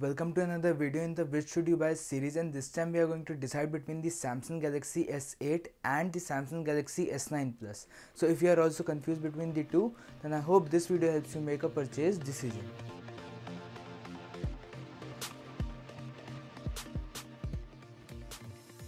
Welcome to another video in the which should you buy series and this time we are going to decide between the Samsung Galaxy S8 and the Samsung Galaxy S9 Plus. So if you are also confused between the two then I hope this video helps you make a purchase decision.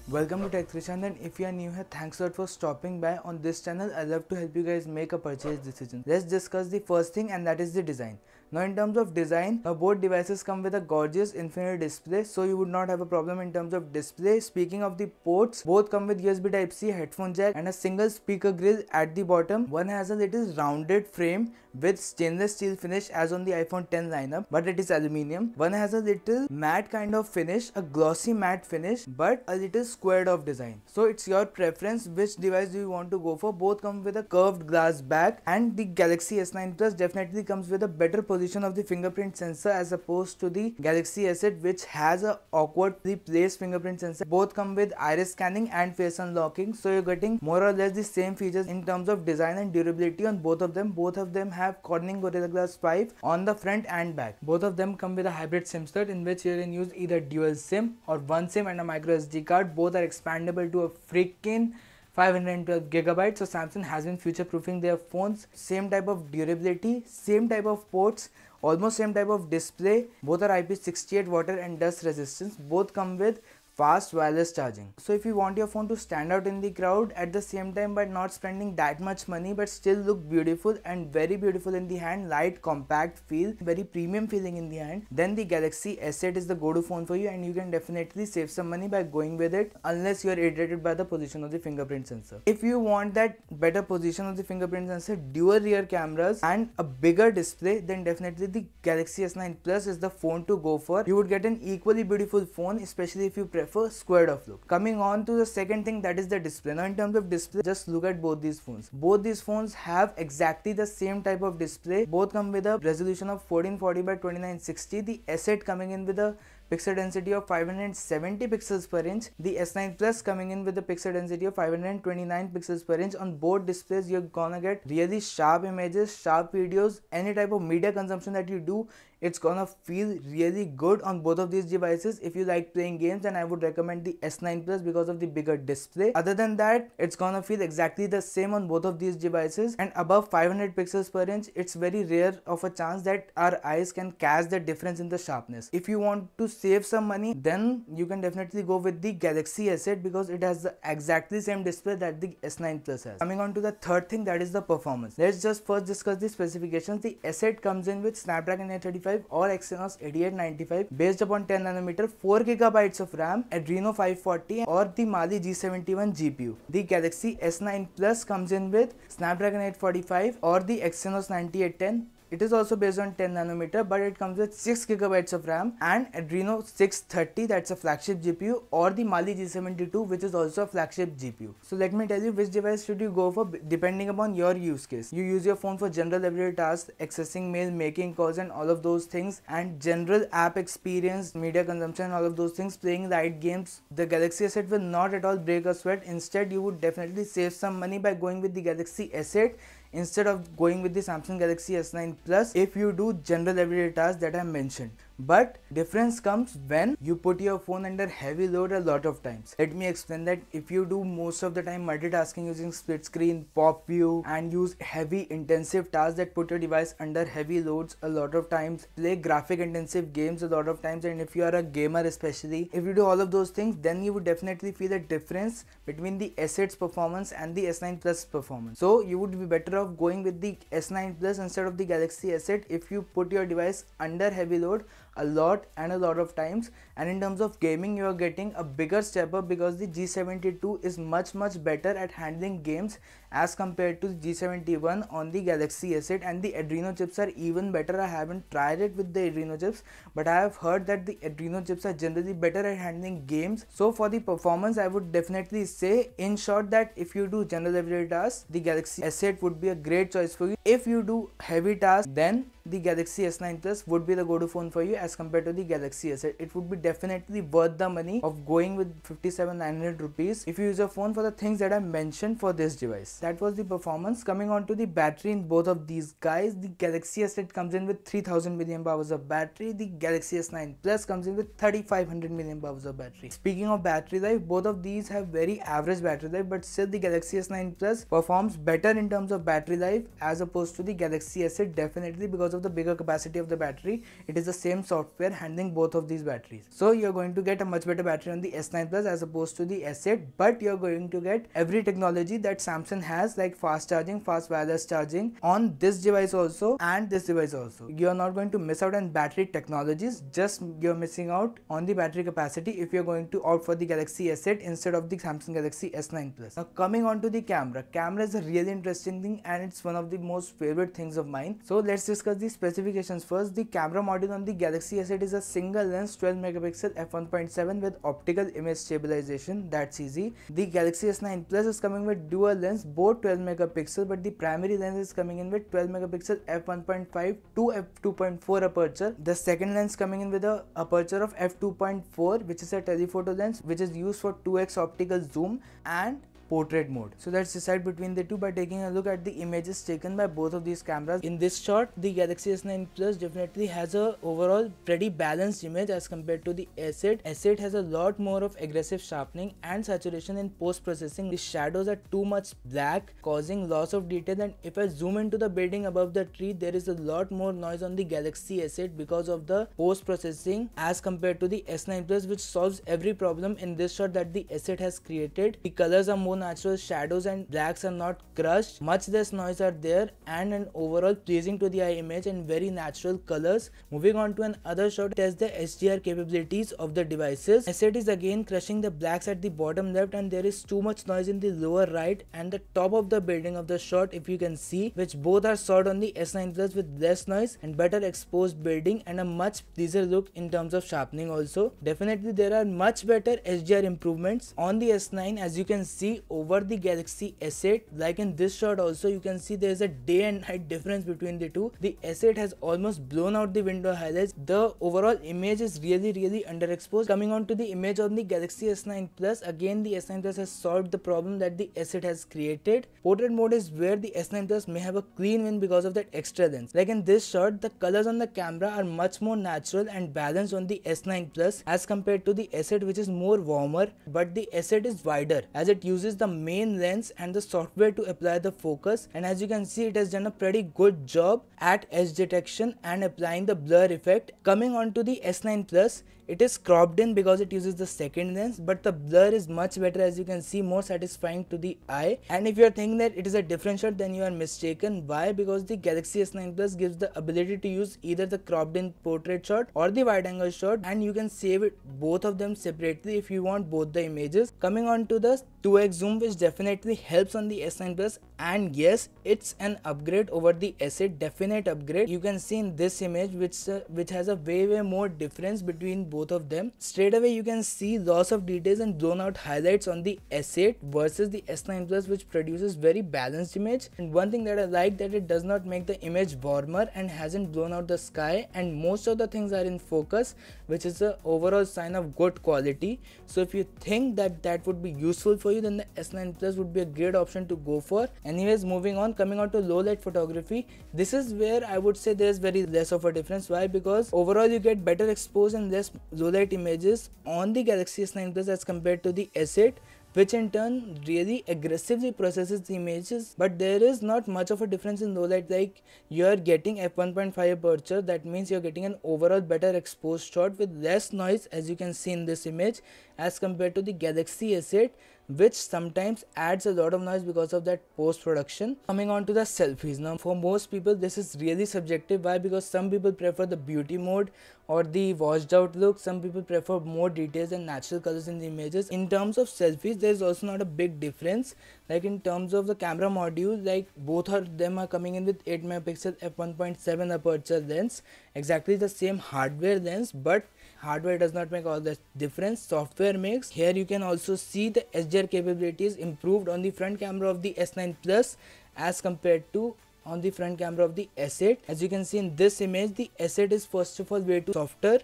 Welcome to Tech Trishant and if you are new here thanks a lot for stopping by on this channel I love to help you guys make a purchase decision. Let's discuss the first thing and that is the design. Now in terms of design, now both devices come with a gorgeous infinity display so you would not have a problem in terms of display. Speaking of the ports, both come with USB Type-C headphone jack and a single speaker grill at the bottom. One has a little rounded frame with stainless steel finish as on the iPhone 10 lineup but it is aluminium. One has a little matte kind of finish, a glossy matte finish but a little squared off design. So it's your preference which device do you want to go for. Both come with a curved glass back and the Galaxy S9 Plus definitely comes with a better position position of the fingerprint sensor as opposed to the Galaxy S8 which has a awkwardly placed fingerprint sensor. Both come with iris scanning and face unlocking so you're getting more or less the same features in terms of design and durability on both of them. Both of them have Corning Gorilla Glass 5 on the front and back. Both of them come with a hybrid SIM slot in which you can use either dual SIM or one SIM and a micro SD card. Both are expandable to a freaking 512 gigabytes. So samsung has been future proofing their phones. Same type of durability same type of ports almost same type of display. Both are ip68 water and dust resistance. Both come with fast wireless charging. So if you want your phone to stand out in the crowd at the same time but not spending that much money but still look beautiful and very beautiful in the hand, light, compact feel, very premium feeling in the hand, then the Galaxy S8 is the go-to phone for you and you can definitely save some money by going with it unless you are irritated by the position of the fingerprint sensor. If you want that better position of the fingerprint sensor, dual rear cameras and a bigger display, then definitely the Galaxy S9 Plus is the phone to go for. You would get an equally beautiful phone especially if you prefer prefer squared off look. Coming on to the second thing that is the display. Now in terms of display just look at both these phones. Both these phones have exactly the same type of display. Both come with a resolution of 1440 by 2960. The S8 coming in with a pixel density of 570 pixels per inch. The S9 Plus coming in with a pixel density of 529 pixels per inch. On both displays, you're gonna get really sharp images, sharp videos, any type of media consumption that you do, it's gonna feel really good on both of these devices if you like playing games then i would recommend the s9 plus because of the bigger display other than that it's gonna feel exactly the same on both of these devices and above 500 pixels per inch it's very rare of a chance that our eyes can catch the difference in the sharpness if you want to save some money then you can definitely go with the galaxy s8 because it has the exactly same display that the s9 plus has. Coming on to the third thing that is the performance. Let's just first discuss the specifications. The s8 comes in with snapdragon 835 or Exynos 8895 based upon 10 nanometer 4 gigabytes of RAM, Adreno 540 or the Mali G71 GPU. The Galaxy S9 Plus comes in with Snapdragon 845 or the Exynos 9810 it is also based on 10 nanometer but it comes with 6 gigabytes of RAM and Adreno 630 that's a flagship GPU or the Mali G72 which is also a flagship GPU. So let me tell you which device should you go for depending upon your use case. You use your phone for general everyday tasks, accessing mail, making calls and all of those things and general app experience, media consumption all of those things, playing light games. The Galaxy S8 will not at all break a sweat. Instead you would definitely save some money by going with the Galaxy S8 instead of going with the Samsung Galaxy S9 Plus if you do general everyday tasks that I mentioned but difference comes when you put your phone under heavy load a lot of times. Let me explain that if you do most of the time multitasking using split screen pop view and use heavy intensive tasks that put your device under heavy loads a lot of times play graphic intensive games a lot of times and if you are a gamer especially if you do all of those things then you would definitely feel a difference between the S8's performance and the S9 Plus performance. So you would be better off going with the S9 Plus instead of the Galaxy S8 if you put your device under heavy load a lot and a lot of times and in terms of gaming you are getting a bigger step up because the G72 is much much better at handling games as compared to the G71 on the Galaxy S8 and the Adreno chips are even better. I haven't tried it with the Adreno chips but I have heard that the Adreno chips are generally better at handling games. So for the performance I would definitely say in short that if you do general everyday tasks the Galaxy S8 would be a great choice for you. If you do heavy tasks then the Galaxy S9 Plus would be the go-to phone for you as compared to the Galaxy S8. It would be definitely worth the money of going with 57,900 rupees if you use a phone for the things that I mentioned for this device. that was the performance. Coming on to the battery in both of these guys the galaxy s8 comes in with 3000 milliamp hours of battery. The galaxy s9 plus comes in with 3500 milliamp hours of battery. Speaking of battery life both of these have very average battery life but still the galaxy s9 plus performs better in terms of battery life as opposed to the galaxy s8 definitely because of the bigger capacity of the battery it is the same software handling both of these batteries so you're going to get a much better battery on the s9 plus as opposed to the s8 but you're going to get every technology that samsung has like fast charging fast wireless charging on this device also and this device also. You're not going to miss out on battery technologies just you're missing out on the battery capacity if you're going to opt for the galaxy s8 instead of the samsung galaxy s9 plus. Now coming on to the camera. Camera is a really interesting thing and it's one of the most favorite things of mine. So let's discuss the specifications first. The camera module on the galaxy s8 is a single lens 12 megapixel f1.7 with optical image stabilization that's easy. The galaxy s9 plus is coming with dual lens both 12 megapixel but the primary lens is coming in with 12 megapixel f1.5 to f2.4 aperture. The second lens coming in with a aperture of f2.4 which is a telephoto lens which is used for 2x optical zoom and portrait mode. So let's decide between the two by taking a look at the images taken by both of these cameras. In this shot, the Galaxy S9 Plus definitely has a overall pretty balanced image as compared to the S8. S8 has a lot more of aggressive sharpening and saturation in post-processing. The shadows are too much black, causing loss of detail and if I zoom into the building above the tree, there is a lot more noise on the Galaxy S8 because of the post-processing as compared to the S9 Plus which solves every problem in this shot that the S8 has created. The colors are more natural shadows and blacks are not crushed. Much less noise are there and an overall pleasing to the eye image and very natural colors. Moving on to another shot test the HDR capabilities of the devices. S8 is again crushing the blacks at the bottom left and there is too much noise in the lower right and the top of the building of the shot if you can see which both are shot on the S9 Plus with less noise and better exposed building and a much pleaser look in terms of sharpening also. Definitely there are much better HDR improvements on the S9 as you can see over the Galaxy S8 like in this shot also you can see there is a day and night difference between the two. The S8 has almost blown out the window highlights. The overall image is really really underexposed. Coming on to the image on the Galaxy S9 Plus again the S9 Plus has solved the problem that the S8 has created. Portrait mode is where the S9 Plus may have a clean win because of that extra lens. Like in this shot the colors on the camera are much more natural and balanced on the S9 Plus as compared to the S8 which is more warmer but the S8 is wider as it uses the main lens and the software to apply the focus. And as you can see it has done a pretty good job at edge detection and applying the blur effect. Coming on to the S9 Plus it is cropped in because it uses the second lens but the blur is much better as you can see more satisfying to the eye. And if you are thinking that it is a different shot then you are mistaken. Why? Because the Galaxy S9 Plus gives the ability to use either the cropped in portrait shot or the wide angle shot and you can save it both of them separately if you want both the images. Coming on to the 2x zoom which definitely helps on the S9 Plus and yes it's an upgrade over the S8 definite upgrade you can see in this image which uh, which has a way way more difference between both both of them. Straight away you can see loss of details and blown out highlights on the S8 versus the S9 Plus which produces very balanced image and one thing that I like that it does not make the image warmer and hasn't blown out the sky and most of the things are in focus which is a overall sign of good quality. So if you think that that would be useful for you then the S9 Plus would be a great option to go for. Anyways moving on coming on to low light photography. This is where I would say there's very less of a difference. Why? Because overall you get better exposure and less low light images on the Galaxy S9 Plus as compared to the S8 which in turn really aggressively processes the images. But there is not much of a difference in low light like you're getting f1.5 aperture. That means you're getting an overall better exposed shot with less noise as you can see in this image as compared to the galaxy s8 which sometimes adds a lot of noise because of that post production coming on to the selfies. Now for most people this is really subjective. Why? Because some people prefer the beauty mode or the washed out look. Some people prefer more details and natural colors in the images. In terms of selfies there is also not a big difference. Like in terms of the camera module like both of them are coming in with 8 megapixel f1.7 aperture lens. Exactly the same hardware lens but hardware does not make all the difference. Software makes. Here you can also see the HDR capabilities improved on the front camera of the S9 Plus as compared to on the front camera of the S8 as you can see in this image the S8 is first of all way too softer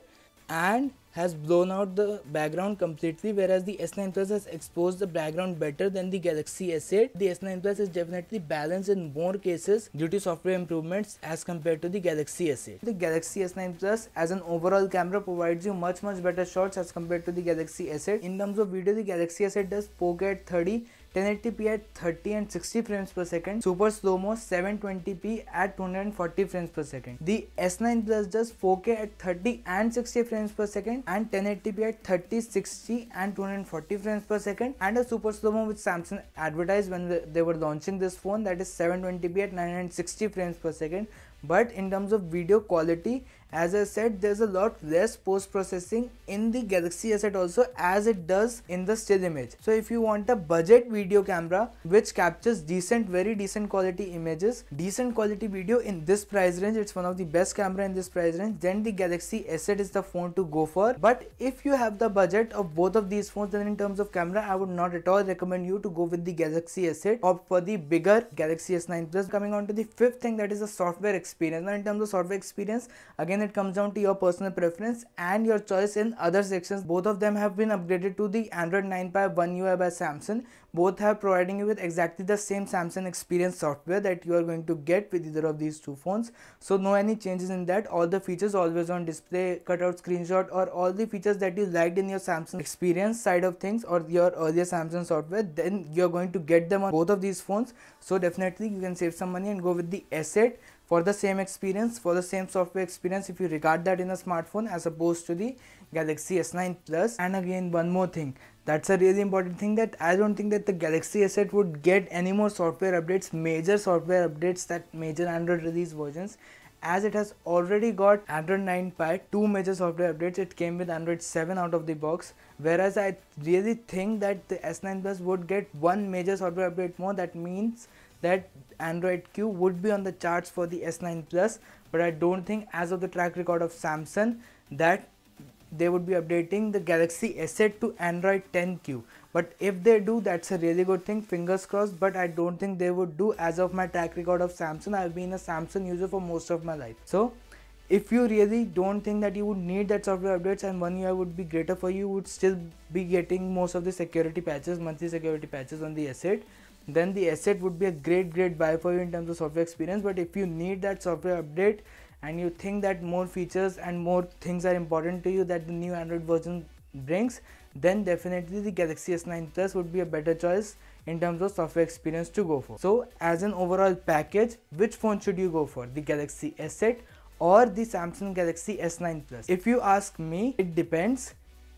and has blown out the background completely whereas the S9 Plus has exposed the background better than the Galaxy S8. The S9 Plus is definitely balanced in more cases due to software improvements as compared to the Galaxy S8. The Galaxy S9 Plus as an overall camera provides you much much better shots as compared to the Galaxy S8. In terms of video the Galaxy S8 does 4K at 30 1080p at 30 and 60 frames per second, super slow mo 720p at 240 frames per second. The S9 Plus does 4K at 30 and 60 frames per second and 1080p at 30, 60 and 240 frames per second. And a super slow mo which Samsung advertised when they were launching this phone that is 720p at 960 frames per second. But in terms of video quality as I said there's a lot less post processing in the Galaxy S8 also as it does in the still image. So if you want a budget video camera which captures decent very decent quality images decent quality video in this price range it's one of the best camera in this price range then the Galaxy S8 is the phone to go for. But if you have the budget of both of these phones then in terms of camera I would not at all recommend you to go with the Galaxy S8 or for the bigger Galaxy S9 Plus. Coming on to the fifth thing that is the software experience. Now in terms of software experience again it comes down to your personal preference and your choice in other sections. Both of them have been upgraded to the android 9 Pie one ui by samsung. Both have providing you with exactly the same samsung experience software that you are going to get with either of these two phones. So no any changes in that. All the features always on display cutout screenshot or all the features that you liked in your samsung experience side of things or your earlier samsung software then you're going to get them on both of these phones. So definitely you can save some money and go with the s8 for the same experience for the same software experience if you regard that in a smartphone as opposed to the galaxy s9 plus. And again one more thing. That's a really important thing that i don't think that the galaxy s8 would get any more software updates major software updates that major android release versions. As it has already got android 9 pie two major software updates it came with android 7 out of the box. Whereas i really think that the s9 plus would get one major software update more that means that Android Q would be on the charts for the S9 Plus but I don't think as of the track record of Samsung that they would be updating the Galaxy S8 to Android 10Q but if they do that's a really good thing. Fingers crossed but I don't think they would do. As of my track record of Samsung I've been a Samsung user for most of my life. So if you really don't think that you would need that software updates and one UI would be greater for you, you would still be getting most of the security patches monthly security patches on the S8 then the S8 would be a great great buy for you in terms of software experience. But if you need that software update and you think that more features and more things are important to you that the new android version brings then definitely the galaxy s9 plus would be a better choice in terms of software experience to go for. So as an overall package which phone should you go for? The galaxy s8 or the samsung galaxy s9 plus? If you ask me it depends.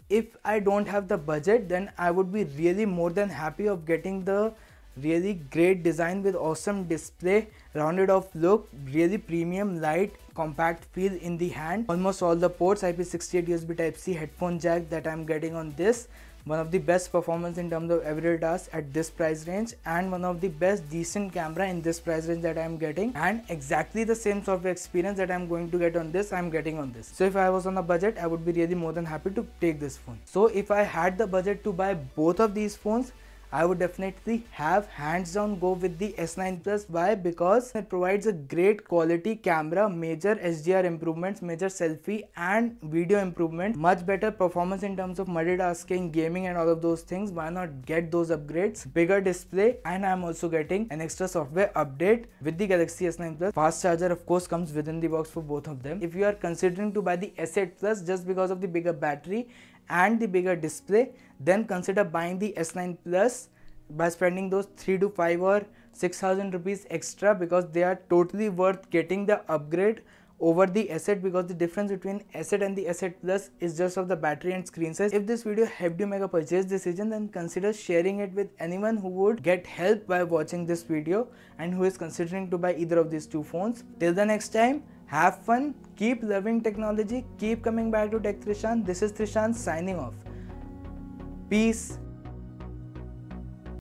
If i don't have the budget then i would be really more than happy of getting the really great design with awesome display rounded off look really premium light compact feel in the hand. Almost all the ports ip68 usb type c headphone jack that i'm getting on this. One of the best performance in terms of everyday tasks at this price range and one of the best decent camera in this price range that i'm getting. And exactly the same software experience that i'm going to get on this i'm getting on this. So if i was on a budget i would be really more than happy to take this phone. So if i had the budget to buy both of these phones I would definitely have hands down go with the S9 Plus. Why? Because it provides a great quality camera, major HDR improvements, major selfie and video improvement, much better performance in terms of multitasking, gaming and all of those things. Why not get those upgrades? Bigger display and I'm also getting an extra software update with the Galaxy S9 Plus. Fast charger of course comes within the box for both of them. If you are considering to buy the S8 Plus just because of the bigger battery and the bigger display then consider buying the S9 Plus by spending those 3 to 5 or 6000 rupees extra because they are totally worth getting the upgrade over the S8 because the difference between S8 and the S8 Plus is just of the battery and screen size. If this video helped you make a purchase decision then consider sharing it with anyone who would get help by watching this video and who is considering to buy either of these two phones. Till the next time, have fun, keep loving technology, keep coming back to Tech Trishant. This is Trishant signing off. Peace